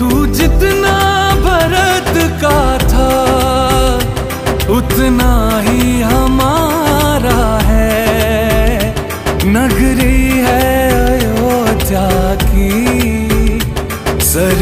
तू जितना भरत का था उतना ही हमारा है। नगरी है अयोध्या की सर